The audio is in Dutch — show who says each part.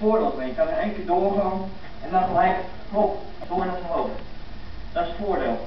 Speaker 1: voordeel. Je kan er één keer doorgaan en dan gelijk, hop, door naar zijn hoofd. Dat is het voordeel.